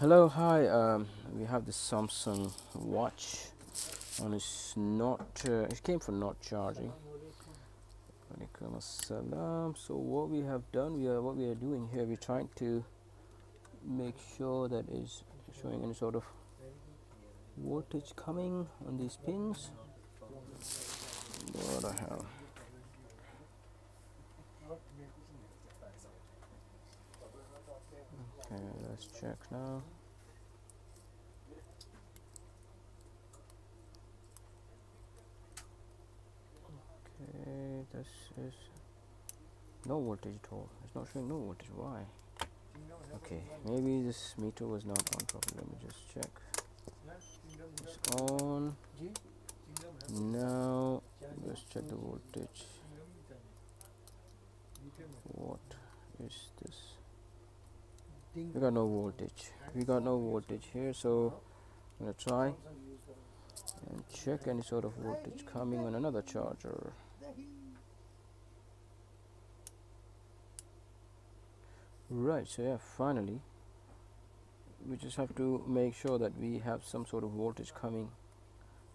Hello, hi. Um, we have the Samsung watch, and it's not. Uh, it came for not charging. So what we have done, we are what we are doing here. We're trying to make sure that is showing any sort of voltage coming on these pins. What the hell? Okay, let's check now. Okay, this is no voltage at all. It's not showing no voltage. Why? Okay, maybe this meter was not on properly. Let me just check. It's on. Now let's check the voltage. What is this? We got no voltage. We got no voltage here, so I'm gonna try and check any sort of voltage coming on another charger. Right, so yeah, finally, we just have to make sure that we have some sort of voltage coming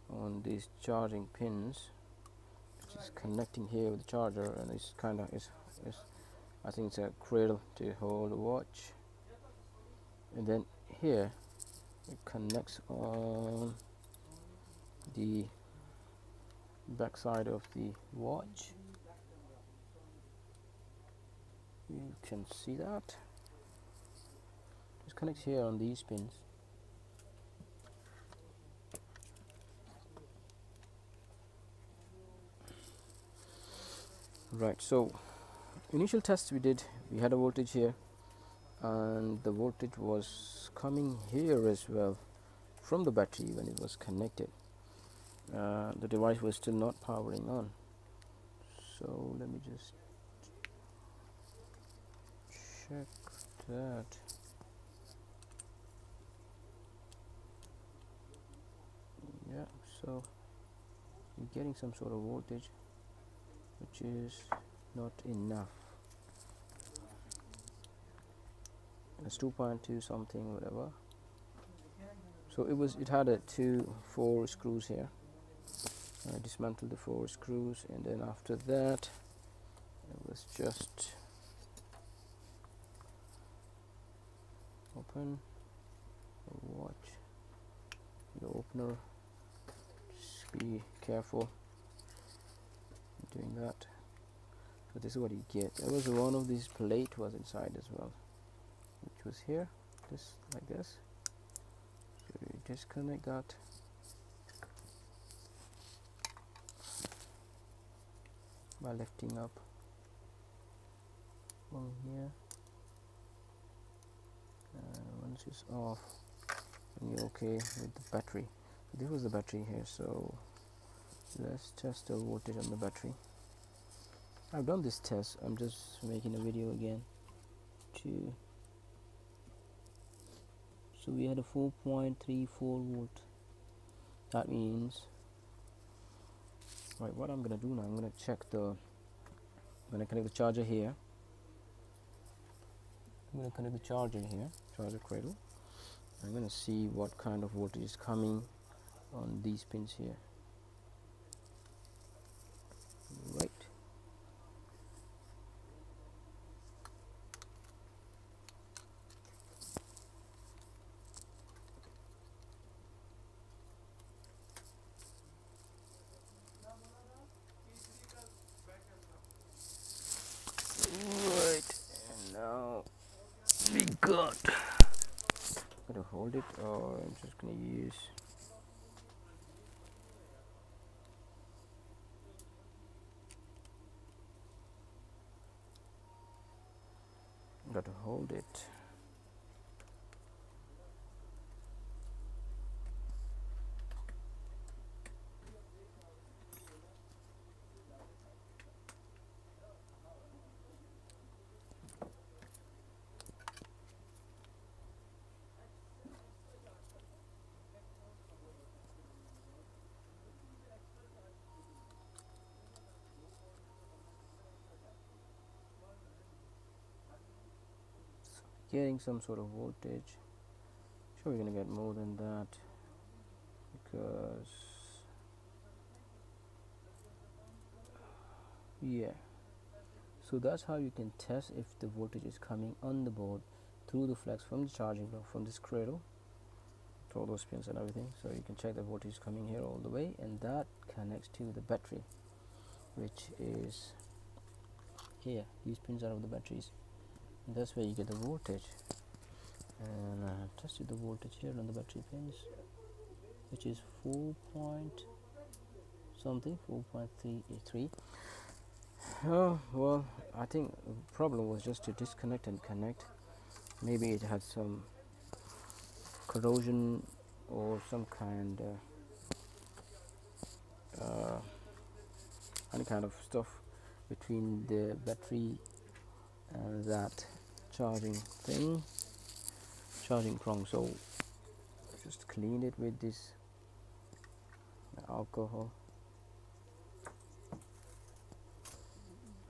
on these charging pins which is connecting here with the charger and it's kind of is I think it's a cradle to hold the watch and then here it connects on the back side of the watch. You can see that. Just connects here on these pins. Right so initial test we did we had a voltage here and the voltage was coming here as well from the battery when it was connected. Uh, the device was still not powering on. So let me just check that. Yeah so you're getting some sort of voltage which is not enough it's 2.2 something whatever. So it was it had a two four screws here. I dismantled the four screws and then after that it was just open watch. The opener. Just be careful doing that. So this is what you get. There was one of these plate was inside as well was here just like this. So disconnect that? By lifting up. One here. And once it's off you're okay with the battery. This was the battery here so let's test the voltage on the battery. I've done this test. I'm just making a video again to so we had a 4.34 volt. That means right what I'm gonna do now I'm gonna check the I'm gonna connect the charger here. I'm gonna connect the charger here charger cradle. I'm gonna see what kind of voltage is coming on these pins here. Right and now we got gonna hold it. Or I'm just gonna use got to hold it getting some sort of voltage. Sure we're gonna get more than that because yeah. So that's how you can test if the voltage is coming on the board through the flex from the charging block from this cradle to all those pins and everything. So you can check the voltage coming here all the way and that connects to the battery which is here. These pins are of the batteries that's where you get the voltage. And I have tested the voltage here on the battery pins which is 4 point something 4.33 oh well I think the problem was just to disconnect and connect. Maybe it had some corrosion or some kind uh, uh, any kind of stuff between the battery and that charging thing. Charging prong so just clean it with this alcohol.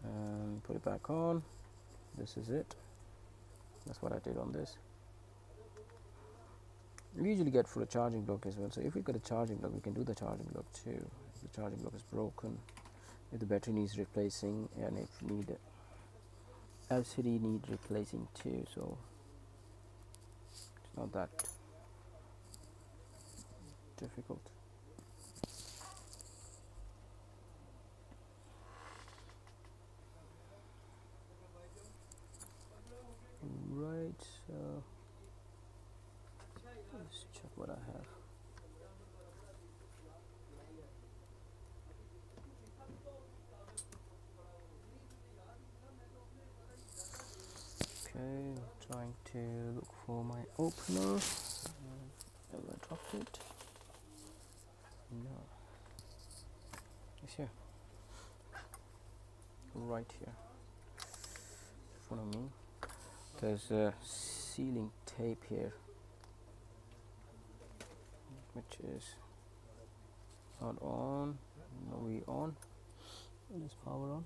And put it back on. This is it. That's what I did on this. We usually get for a charging block as well so if we got a charging block we can do the charging block too. The charging block is broken if the battery needs replacing and if need LCD need replacing too so it's not that difficult right so let's check what I have okay trying to look for my opener. Have I dropped it? No. It's here. Right here. Of me. There's a sealing tape here which is not on. No we on. Is power on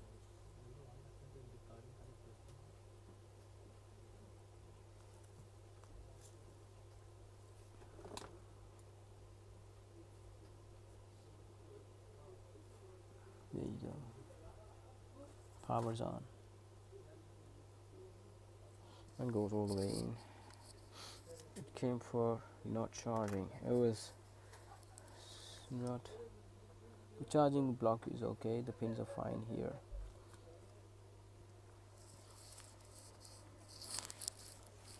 there you go power's on and goes all the way in. It came for not charging. It was not the charging block is okay. The pins are fine here.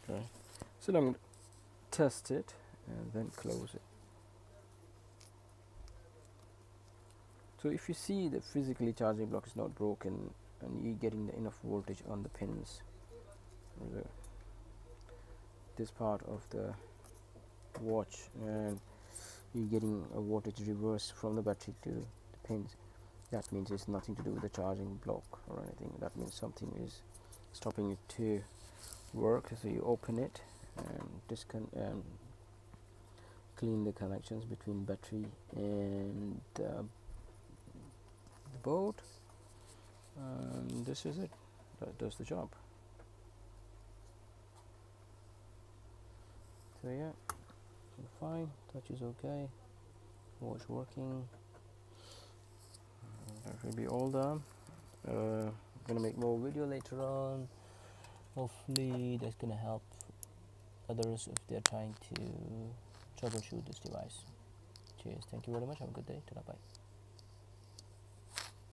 Okay. So I'm going to test it and then close it. So if you see the physically charging block is not broken and you're getting the enough voltage on the pins. This part of the watch and you're getting a voltage reverse from the battery to the pins. That means it's nothing to do with the charging block or anything. That means something is stopping it to work. So you open it and discon and clean the connections between battery and uh, the board and this is it. That does the job. So yeah. Fine. Touch is okay. Watch working. That should be all done. Uh, I'm gonna make more video later on. Hopefully that's gonna help others if they're trying to troubleshoot this device. Cheers. Thank you very much. Have a good day. Bye